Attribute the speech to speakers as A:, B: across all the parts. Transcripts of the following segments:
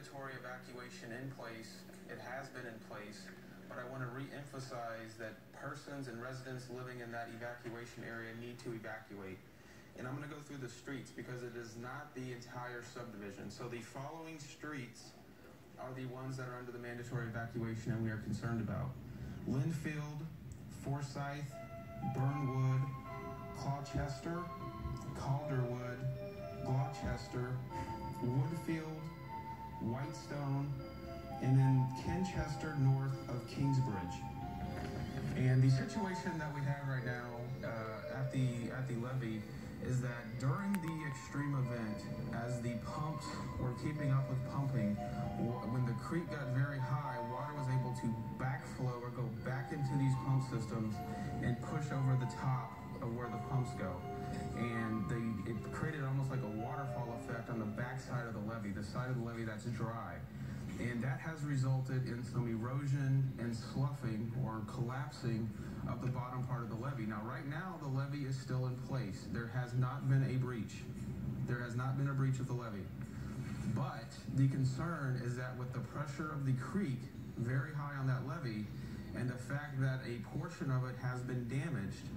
A: mandatory evacuation in place. It has been in place, but I want to re-emphasize that persons and residents living in that evacuation area need to evacuate. And I'm going to go through the streets because it is not the entire subdivision. So the following streets are the ones that are under the mandatory evacuation and we are concerned about. Linfield, Forsyth, Burnwood, Clawchester, Calderwood, Gloucester, Woodfield, Whitestone, and then Kenchester north of Kingsbridge. And the situation that we have right now uh, at the at the levee is that during the extreme event, as the pumps were keeping up with pumping, when the creek got very high, water was able to backflow or go back into these pump systems and push over the top of where the pumps go. And they, it created almost like a waterfall effect on the backside levee, the side of the levee that's dry. And that has resulted in some erosion and sloughing or collapsing of the bottom part of the levee. Now, right now, the levee is still in place. There has not been a breach. There has not been a breach of the levee. But the concern is that with the pressure of the creek very high on that levee and the fact that a portion of it has been damaged,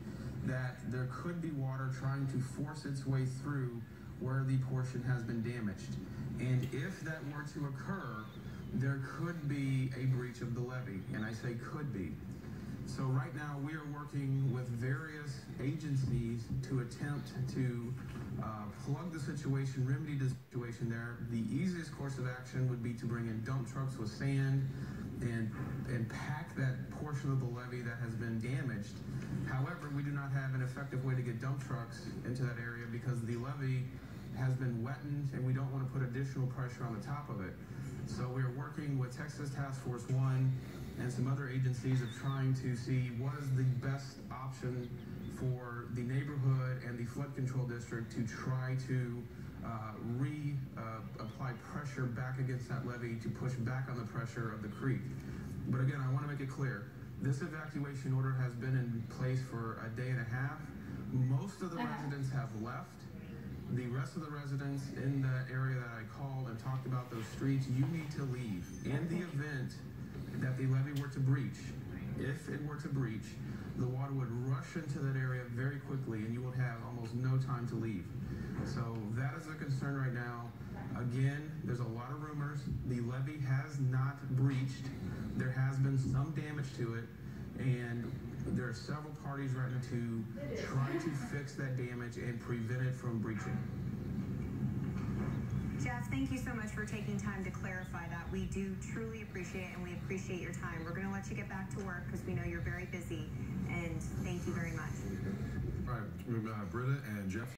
A: that there could be water trying to force its way through where the portion has been damaged. If that were to occur, there could be a breach of the levee, and I say could be. So right now we are working with various agencies to attempt to uh, plug the situation, remedy the situation there. The easiest course of action would be to bring in dump trucks with sand and and pack that portion of the levee that has been damaged. However, we do not have an effective way to get dump trucks into that area because the levee has been wettened and we don't want to put additional pressure on the top of it. So we are working with Texas Task Force One and some other agencies of trying to see what is the best option for the neighborhood and the flood control district to try to uh, re-apply uh, pressure back against that levee to push back on the pressure of the creek. But again, I want to make it clear, this evacuation order has been in place for a day and a half. Most of the uh-huh. residents have left. The rest of the residents in the area that I called and talked about those streets, you need to leave. In the event that the levee were to breach, if it were to breach, the water would rush into that area very quickly and you would have almost no time to leave. So that is a concern right now. Again, there's a lot of rumors. The levee has not breached. There has been some damage to it, and there are several parties right now to try to fix that damage and prevent it from breaching.
B: Jeff, thank you so much for taking time to clarify that. We do truly appreciate it, and we appreciate your time. We're going to let you get back to work because we know you're very busy, and thank you very much.
C: All right, uh, Britta and Jeff.